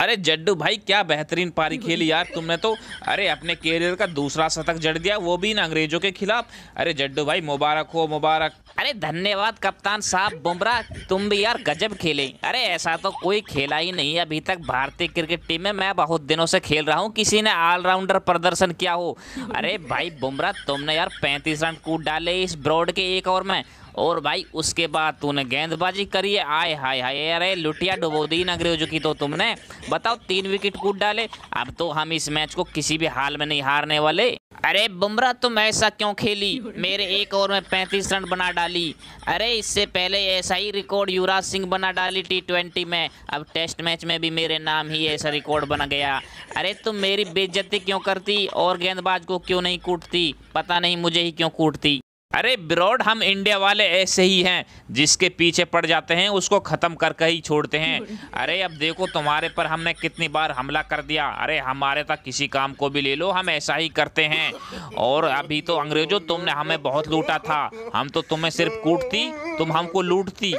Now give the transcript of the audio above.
अरे जड्डू भाई क्या बेहतरीन पारी खेली यार तुमने तो अरे अपने कैरियर का दूसरा शतक जड़ दिया वो भी इन अंग्रेज़ों के खिलाफ। अरे जड्डू भाई मुबारक हो मुबारक। अरे धन्यवाद कप्तान साहब बुमराह तुम भी यार गजब खेले। अरे ऐसा तो कोई खेला ही नहीं है अभी तक भारतीय क्रिकेट टीम में मैं बहुत दिनों से खेल रहा हूँ किसी ने ऑलराउंडर प्रदर्शन किया हो। अरे भाई बुमराह तुमने यार पैंतीस रन कूद डाले इस ब्रॉड के एक ओवर में। और भाई, उसके बाद तूने गेंदबाजी करी है। आय हाय हाय, अरे, लुटिया डुबो दी अंग्रेज़ों की तो तुमने। बताओ, तीन विकेट कूद डाले। अब तो हम इस मैच को किसी भी हाल में नहीं हारने वाले। अरे बुमराह तुम ऐसा क्यों खेली? मेरे एक ओवर में पैंतीस रन बना डाली। अरे, इससे पहले ऐसा ही रिकॉर्ड युवराज सिंह बना डाली टी ट्वेंटी में। अब टेस्ट मैच में भी मेरे नाम ही ऐसा रिकॉर्ड बना गया। अरे, तुम मेरी बेइज्जती क्यों करती? और गेंदबाज को क्यों नहीं कूटती? पता नहीं, मुझे ही क्यों कूटती? अरे ब्रॉड हम इंडिया वाले ऐसे ही हैं जिसके पीछे पड़ जाते हैं उसको ख़त्म करके ही छोड़ते हैं। अरे अब देखो तुम्हारे पर हमने कितनी बार हमला कर दिया। अरे हमारे तक किसी काम को भी ले लो हम ऐसा ही करते हैं। और अभी तो अंग्रेज़ों तुमने हमें बहुत लूटा था। हम तो तुम्हें सिर्फ़ कूटती तुम हमको लूटती।